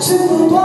这么多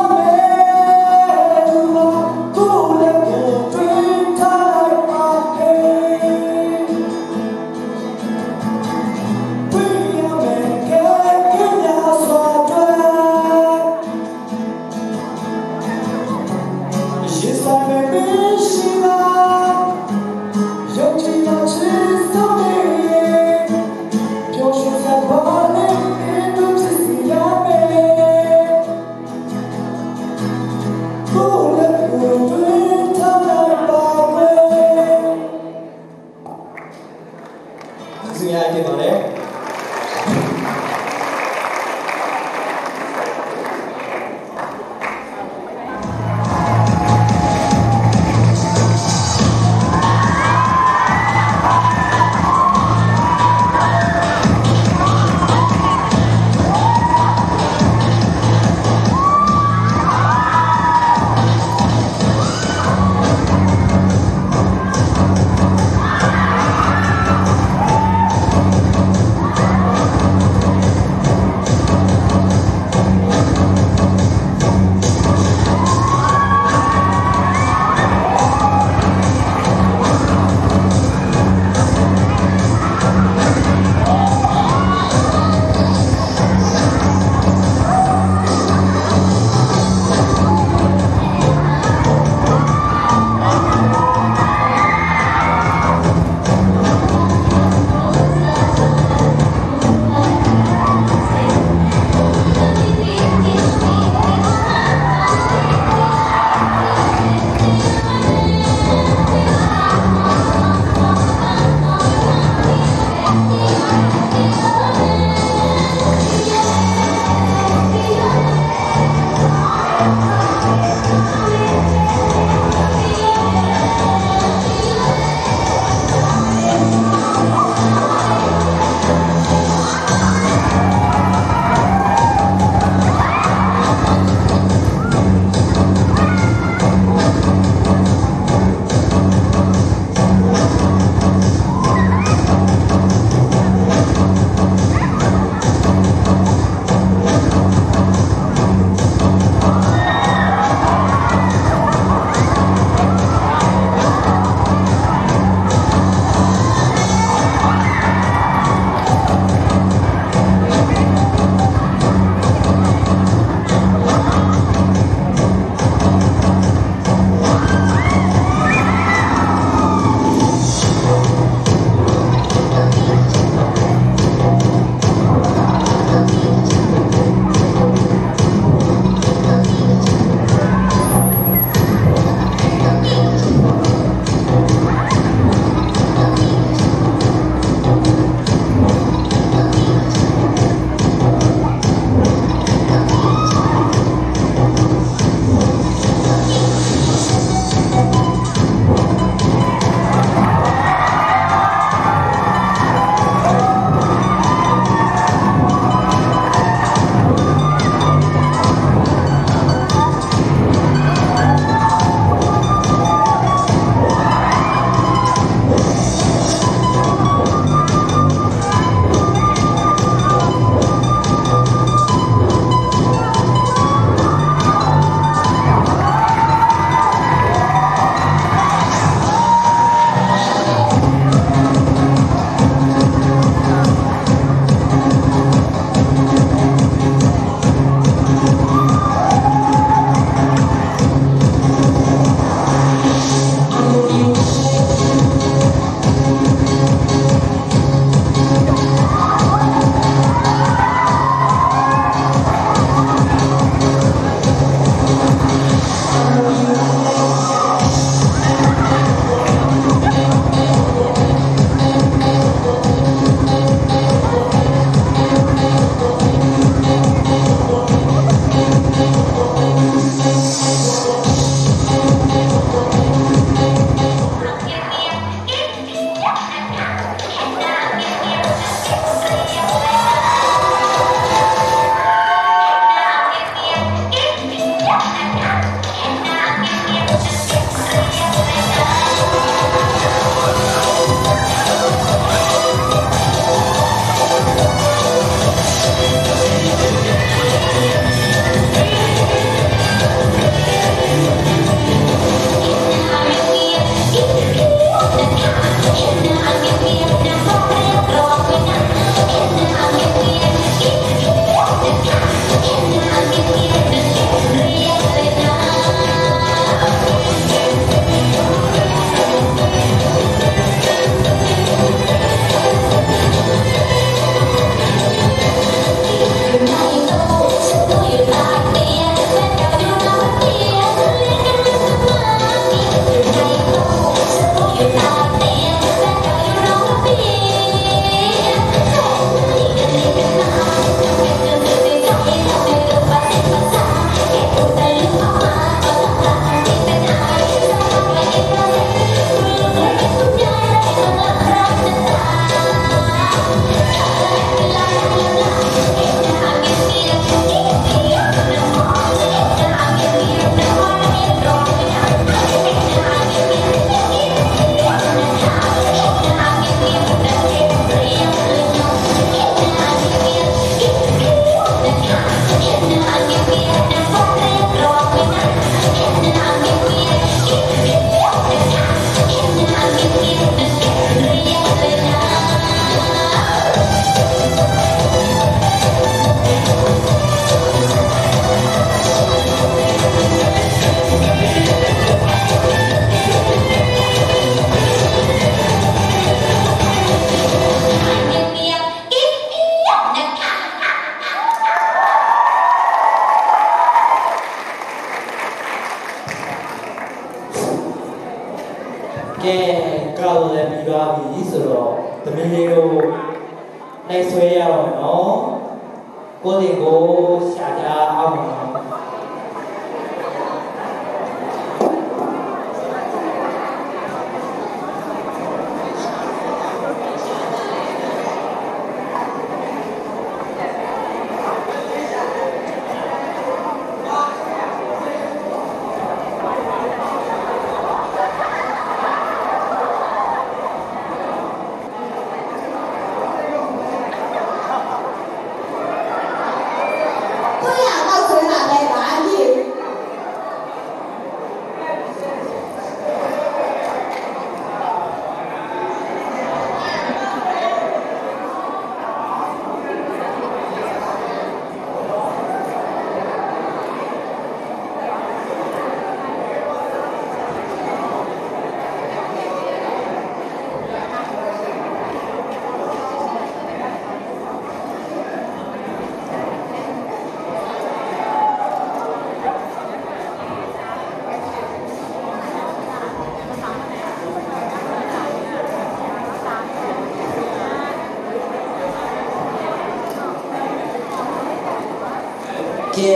ကဲ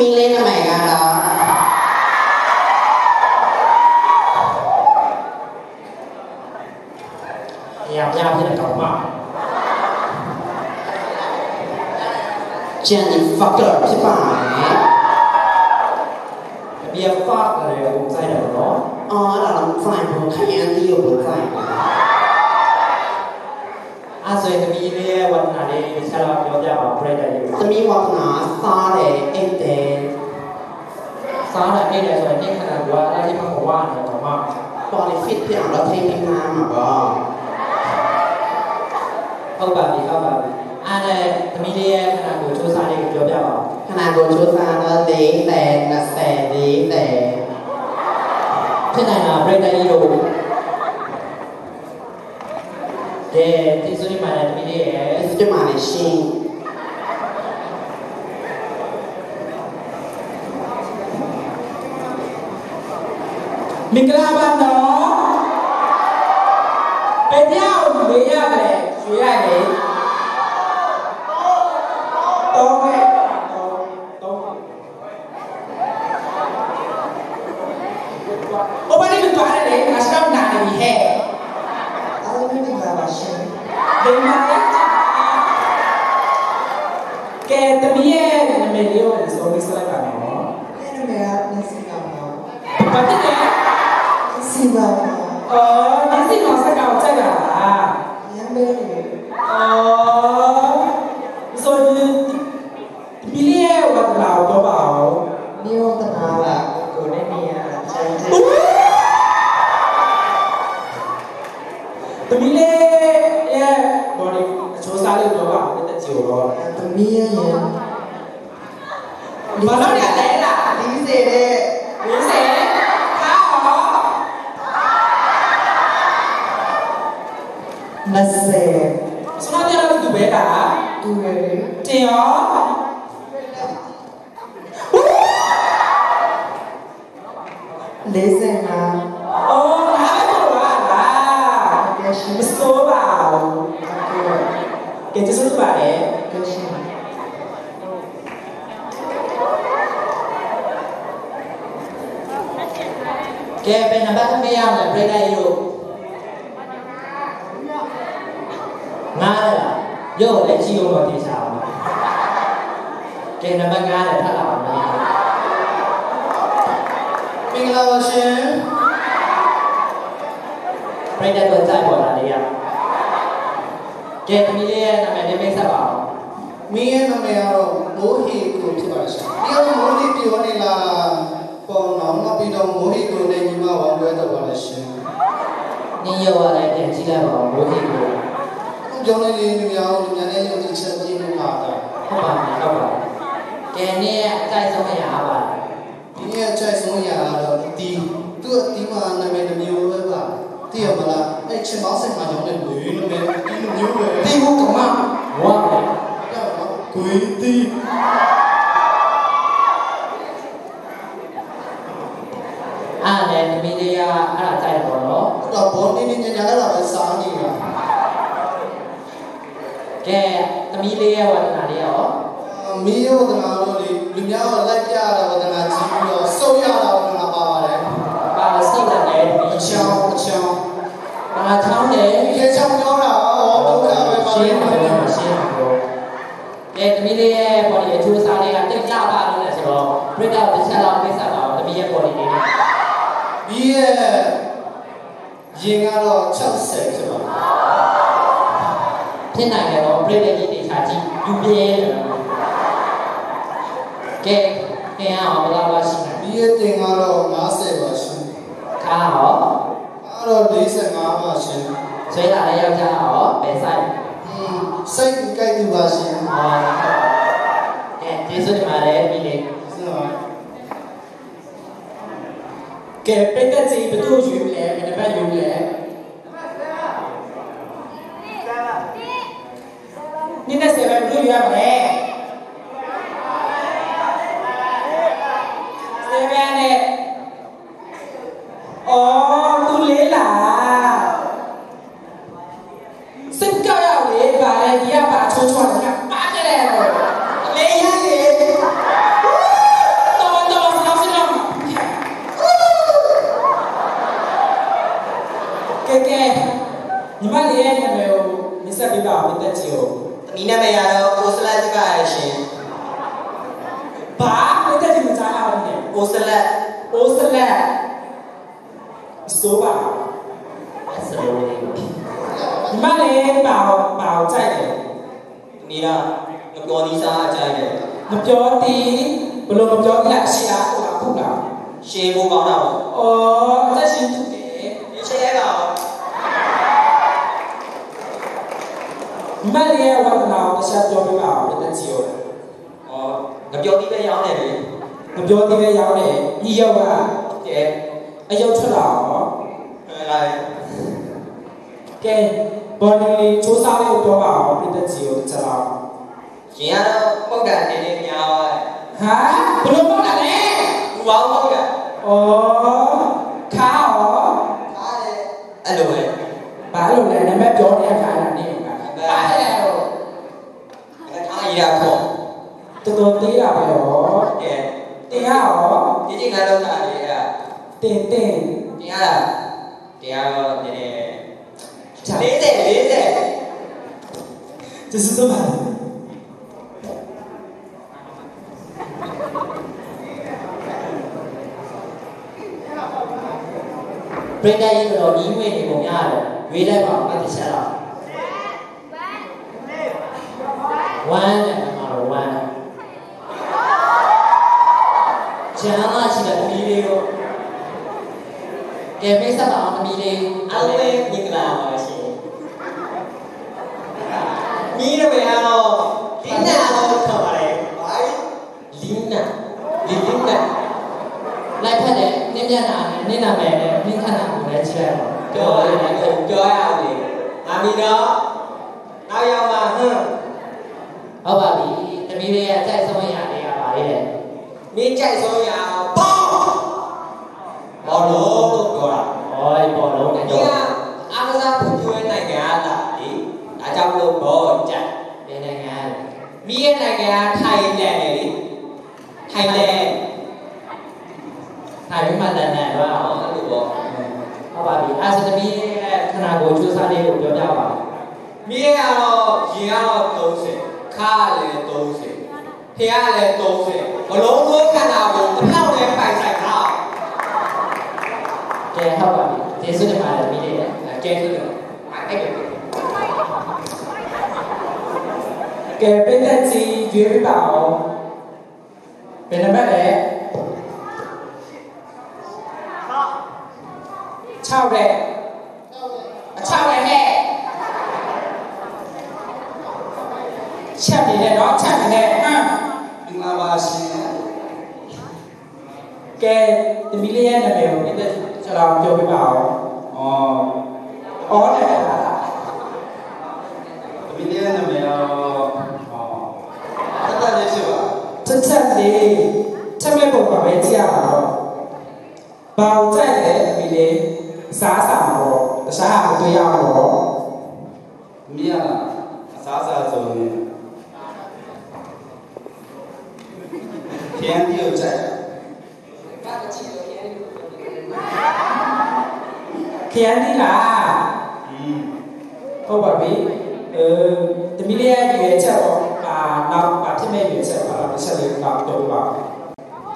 命令的美感到。要不要听懂吗？Jenny fucker พี่ป่าเบียร์ฟอกเลมใจเดือดร้อนอ๋อเราลำใจผมขยันที่อยู่บนใจอาสวยจะมีเรื่องวันไหนฉันเราเดี๋ยวจะบอกเพื่อนได้อยู่จะมีวันไหนซาเลยเอ็ ซาวด์แบบนี้사람에게 선택하는 와 나를 보고하는 거마 บอลฟิตที่อ่านี่แล้วเพลเงามอะบอลเข้าแบบนี้เข้าแบบนี้อันไหนมีเดียขนาดโดนชูซาเด็กเยอะแบบขนาดโดนชูซาเราดีแต่นะแสดีแต่ที่ไหนนะเรื่องใดอยู่เด็กที่สุดที่มาในมีเดียสุดที่มาในชิง မင်္ဂလာပါနော်ဘယ်ပြောင်းမေးရမလဲရွှေရတယ် นิ้วัตะนาวก็เบา นิ้วตะนาวอะกูได้เมียใช่ไหม ရုပ်လည်းချီအောင်တော့တေချာအောင်ကဲနံပါတ်9လည်းထပ်လာပါမယ်မင်္ဂလာပါရှင်ပြိတဲ့တော့ကြိုက်ပေါ်လာလေရကဲတမီးလေးရဲ့နာမည်လေးမိတ်ဆက်ပါအောင်မင်းရဲ့နာမည်ကတော့ငမိုးဟီကိုဖြစ်ပါရှင်ဒီကမိုးလေးပြောနေလားပေါ်တော့မပြီးတော့မိုးဟီကိုနဲ့ညီမဝမ်းပွဲတော့ပါရှင်နင်းရောက်ရတဲ့ပြန်ကြည့်လိုက်ပါဦးမိုးဟိကို ပြောနေလေးလူများလူများနဲ့ယုံကြည်ချက်ပြည့်နေတာဟုတ်ပါပြီဟုတ်ပါကဲနင်းရဲ့အတိုက်ဆုံးရပါဒီနေ့ကြိုက်ဆုံးရာတော့ဒီသူ့ဒီမှာနာမည်တစ်မျိုးပဲပါသိရမလားအဲ့ချင်မောင်းစင်မှာကြောင့်လည်းလူနာမည်ဒီလိုမျိုးပဲတီဟုကမဝါပဲပြောတော့ကိုယ်တီအားနဲ့သမီးလေးကအဲ့ဒါတိုက်တော့နော် တော့ဘောနေနေညာညာအဲ့ဒါပဲစားနေတာ ကဲ သမီးလေးရဲ့ဝါဒနာလေးရောမီးယောဒနာလို့လေလူများကလိုက်ပြတာဝဒနာကြည့်ပြီးတော့စုပ်ရတာဝဒနာပါပါတယ်ပါစိတ်လည်းဒီအချောင်းအချောင်းပါချောင်းတယ်ဒီခေချောင်းပြောတာဟောဒုက္ခပဲပါရှလေင်းပါတော့ရှင်းပါတော့ကဲသမီးလေးရဲ့ body အချိုးအစားလေးကတိတ်ကြပါလို့လဲဆိုတော့ပြိတ္တာတစ်ချက်လောက်မိတ်ဆက်ပါအောင်သမီးရဲ့ body လေးဒီရဲ့ရင်ကတော့60ဖြစ်ပါ ဖြစ်နိုင်တယ်တော့ပြိတ္တာကြီးတေ ချာကြည့်ယူပြဲတယ်ကဲကဲအောင်ဘယ်လောက်ရှိနိုင်ဒီရဲ့တင်ကတော့90ပါရှင်ခါဟောအဲ့တော့45ပါရှင်ဆွဲလာတဲ့ယောက်ျားဟောဘယ်ဆိုင်อืมစိတ်ကြိုက်သူပါရှင်ဟောကဲကျေးဇူးတင်ပါတယ်ပြီးလေဆိုတော့ကဲပိတ်သက်စီဘသူယူလဲဘယ်နှပတ်ယူလဲ နိနဲ့ဆေဘယ်ဘသူယူရမလဲဆေဘယ်နဲ့အော်သူလေးလားစိတ်ကြောက်ရလေပါလေဒီကပါချိုးချွားတယ်ပါတယ်လေရလေတော်တော်ဆောင်းဆောင်း ကဲကဲညီမလေးရဲ့နာမည်ကိုမစ္စပေးပါဦးတက်ချီကို ။ဒီနာမည်ကတော့အိုစလက်စကရရှင် ဘာဦးတက်ချီမကြားလာဘူးနဲ့ ။ အိုစလက်အိုးစလက်ဆိုပါအစလိုလေးညီမလေးပါပါကြိုက်တယ်ဒီကငပြောနီးစားအကြိုက်တယ်မပြောတီးဘလို့မပြောပြရှိလားဟုတ်လားဟုတ်လား။ရှင်းဖို့ကောင်းတာပေါ့အော်တက်ရှိသူတယ်။ဒီရှင်းရကောင်ညီမလေးရဲ့ဝါသနာကိုတစ်ချက်ပြောပြပါဦးတက်ချီကို။ဟောငပြောနီးပဲရောင်းတယ်လေ မပြောသေးပဲရောက်တယ်ညီရောက်က။ကဲအယုတ်ထွက်လာတော့ဟဲ့လားကဲဘော်ဒီလေးစူးစမ်းလေးကိုပြောပါဦးပြတက်ချီကိုတစ်ချက်တော့။ရှင်ကတော့ပုတ်ကန်နေနေများပါဟာဘလို့ပေါ့လဲ။ဘူပေါင်းပုတ်ကန်ဩခါဩ။အားလေအဲ့လိုပဲဘာလို့လဲနံပါတ်ပြောတဲ့အခါနဲ့နေပါဘာလဲတော့။အဲ့ထားရရခေါ်တော်တော်သေးတာပဲရော။ကဲ တရားရောဒီတိကလုံးတာလေးကတင်တင်တရားတရားတော့နည်းနည်းလေးတဲ့လေးတဲ့ကျေးဇူးတော်ပါပရိသတ်ရေတော်ကြီးဝင်နေပုံများတယ်ရွေးလိုက်ပါအသက်ချရအောင်1 1 ကဲမိတ်ဆက်ပါအောင်သမီးလေးအားလုံးပဲမင်္ဂလာပါရှင်။မီးရမယ်ကတော့ဒီနာတော့ခေါ်ပါလေ။ဘာလင်းနာလင်းနာလိုက်ဖက်တဲ့နင်းမျက်နှာနဲ့နင်းနာမယ်နဲ့နင်းခန္ဓာကိုလည်းချဲ့ပါပြောရတယ်ကိုပြောရအောင်လေ။အမီတော့နောက်ရောက်မှဟွန်းဟုတ်ပါပြီသမီးလေးရဲ့အကြိုက်ဆုံးရလေးရပါလေတဲ့မင်းကြိုက်ဆုံးရအောင်ပေါ့။ဘောလို့လို့ပြောတာ ဟောဒီပေါ်လုံးနဲ့ ။ဒီ တော့ ကအားကစားဖွံ့ဖြိုးတဲ့နိုင်ငံကလာလေ။ဒါကြောင့်လို့ဘောကြိုက် ဘယ်နိုင်ငံလဲ ။မိရဲ့နိုင်ငံကထိုင်လန်လေ။ထိုင်လန် ထိုင်မှတန်တယ်တော့ ဟောအဲ့လိုပေါ့ ဟုတ်ပါပြီအဲဆိုသမီးရဲ့ခန္ဓာကိုယ်ကျိုးစားလေးကိုပြောပြပါဦး။မိရဲ့ကတော့ရေကတော့30ခါလည်း30ဖះလည်း30ဘလုံးလုံးခန္ဓာကိုတစ်ဖြောင်းလည်းပိုင်ဆိုင်တာကဲဟုတ်ပါပြီကျေးဇူးတင်ပါတယ်သမီးလေးရဲ့။ကဲဆိုတော့အဲ့ဒါကဲပိတ်သက်ကြီးရွေးပြပါဦးဘယ်နံပါတ်လဲ6တဲ့6တဲ့ဟဲ့ချက်နေတယ်နော်ချက်နေတယ်ဟမ် မင်္ဂလာပါရှင် ကဲတမီလေးရဲ့နာမည်ကိုပြည့်ကျွန်တော်ပြောပြပါအောင်အော်အော်တယ်လား တမီးလေးနာမည်တော့ဟောတတ်တယ်ရှိပါ ချက်ချက်လေးချက်မဲ့ပုံပါပဲကြည့်ရပါတော့ဘာလို့ကြိုက်လဲတမီလေးစားစားတော့တခြားမတွေ့ရတော့ မီးရလားအစားစားဆိုရင်ခင်းပြီးတော့ကြိုက် ခရမ်းသီးလားอืมဟုတ်ပါပြီအဲတမီလေးရဲ့ရွေးချက်တော့အာနောက်ပါဖြစ်မဲ့ရွေးချက်ပါလားတစ်ချက်လေးကတော့ပြောပြပါ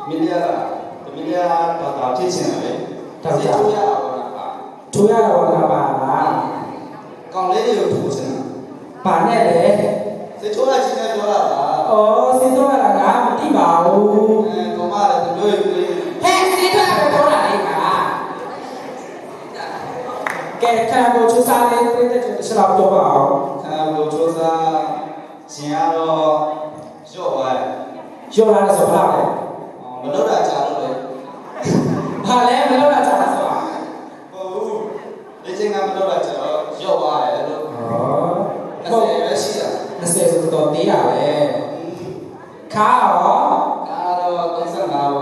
မီးရလားတမီးရတော့တာဖြစ်ချင်တယ်လေစစ်ထိုးရအောင်လားထိုးရတော့လားပါလားကောင်လေးတွေကိုထိုးချင်တာပါနဲ့လေစစ်ထိုးရချင်းနဲ့ပြောတာလားအော် ကဲခံဖို့စူးစားလေးပြည့်တဲ့တစ်ချက်တော့ပြောပါအောင်ဆာဘလို့ထိုးစားရှင်ရတော့ရော့သွားတယ်ရောလာဆိုဖလားလေမလို့တာကြာလို့လေဘာလဲမလို့လာချတာဆိုတာဟုတ်ဘူးလေ့ကျင့်ကမလို့တာကြာတော့ရော့သွားတယ်လို့ဩအဲ့ဟုတ်ဒါပဲရှိတာ20ဆိုတော့သေးတာပဲခါရောဒါတော့35ပေါ့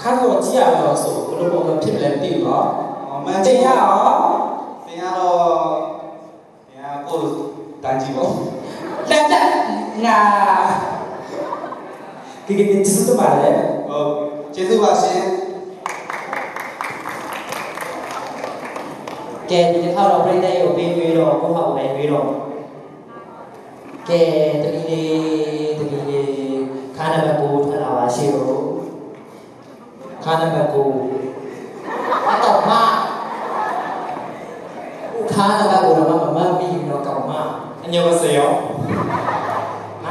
ခါတော့ကြည့်ရတော့ဆိုဘယ်လိုပုံစံဖြစ်လဲမသိဘူးနော်မန်တင်တင်ရရရောတင်ရတော့တင်ရကိုတန်ကြီးပေါ့ လက်တက် ညာဒီကိစ္စစုတ်ပါလေဟုတ်ကျေးဇူးပါရှင်ကဲဒီတစ်ခါတော့ပြိတ္တရဲ့ပေးပြီးတော့ကိုဟောက်ပဲပြီးတော့ကဲတတိလေးတတိလေးခါနံပါတ်ကိုထွက်လာပါရှေ့တော့ခါနံပါတ်ကိုအတော့မခါနံပါတ်ကိုတော့မမမီးတော့ကောင်းမအညောစေရော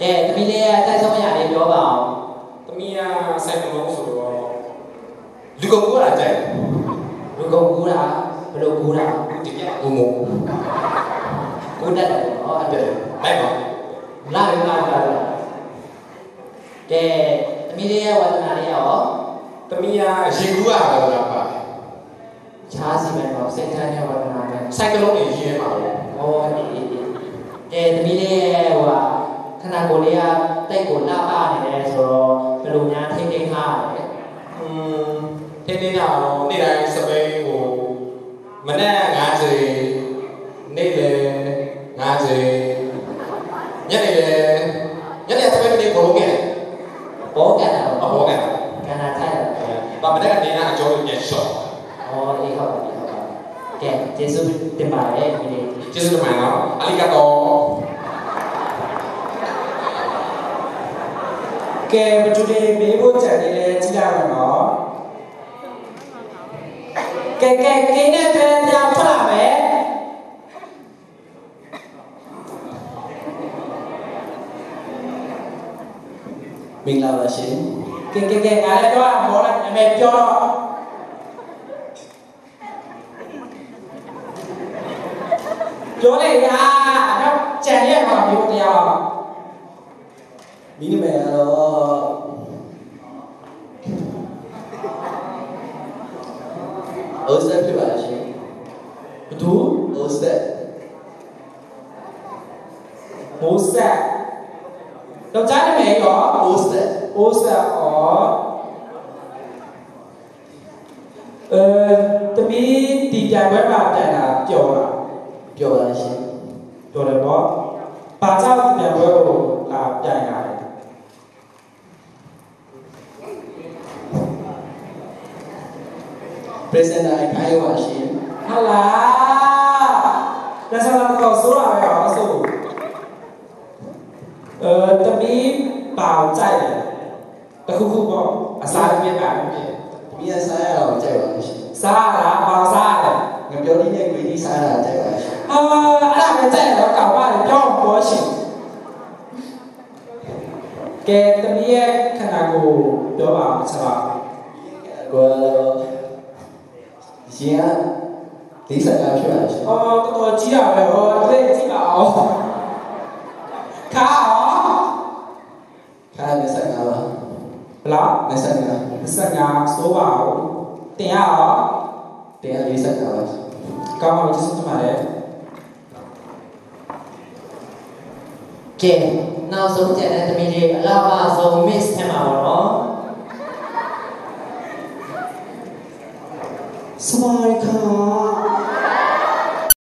ကဲသမီးလေးရဲ့အသက်ဆုံးရာလေးပြောပါအောင်သမီးကဆိုင်ကလုံးဆိုတော့လူကုန်ကူတာကြိုက်လူကုန်ကူတာဘယ်လိုကူတာဒီပြကူမူကူတတ်တယ်ဟောအဲ့ဒါမိုက်ပါလာရလာလာကဲသမီးလေးရဲ့ဝါသနာလေးရောသမီးကရေကူးရတာလားပါချားစီမယ်ပေါ့စိတ်ထားတဲ့ဝါသနာပဲဆိုင်ကလုံးကြီးရေးမှာပေါ့ဟောဒီကဲသမီးလေးရဲ့ဟို 하나님이야 때고 나바네 서로 별로냐 태경하 음 태경하 네라 스페인고 만에 가지 네네 가지 nhớ đi nhớ đi tôi đi bố nghe bố nghe là bố nghe cái là thay và mình đã làm gì là cho mình nhận sổ. Đi học đi học kẹt Giêsu tiền bài đấy Giêsu tiền bài nó arigato ကဲဘသူတွေမေးဖို့ကြံနေလဲကြည့်ရမယ်နော်ကဲကဲကင်းတဲ့ပြန်ပြန်ထွက်လာမယ်မင်္ဂလာပါရှင်ကဲကဲကဲငါလည်းတော့မောလိုက်နာမည်ပြောတော့ပြောလိုက်ရာတော့ကြံရမှာပြောတရားမိနမယ်ကတော့ အိုးဆက်ဖြစ်ပါလားရှင်ဘသူအိုးဆက်မိုးဆက်တော့ကြားနေမယ်ရောအိုးဆက်အိုးဆက်ဩအဲတမီးဒီကြံဘက်မှာပြန်တာပျော်တာပြောပါလားရှင်တော်တယ်ပေါ့။ဘာကြောင့်ပြန်ပွဲကိုလာပြန်ရလဲ presenter အခိုင်းရောပါရှင်ဟုတ်လားဒါဆိုတော့ဆိုရမယ်အောင်ဆိုအဲတမီးပေါင်ကြိုက်တယ်တခုခုပေါ့အစားပြပါမယ်မိရစားရအောင်ကြိုက်ပါရှင်စားလားပေါင်စားတယ်ငပြောလေးနဲ့ greedy စားရတာကြိုက်ပါရှင်အာအဲ့ဒါပဲကြိုက်တော့ကောက်ပါလေပြောပေါ်ရှင်ကဲတမီးရဲ့ခန္ဓာကိုယ်ပြောပါဦးဆက်ပါကို ရင်ကဒီစကားဖြစ်ပါရှင်အော်တော်တော်ကြီးတာပဲဟောဒီလေးကြည့်ပါအောင်ခါအောင်ခါနဲ့စကားပါဘလားနဲ့စကားစက်ညာစိုးပါဦးတင်ရအောင်တရားလေးစကားပါကောင်းပါပြီကျေးဇူးတင်ပါတယ်ကဲနောက်ဆုံးကျန်တဲ့သမီးလေးအလားပါဆုံး miss ထဲမှာပါတော့ စပါရီခါ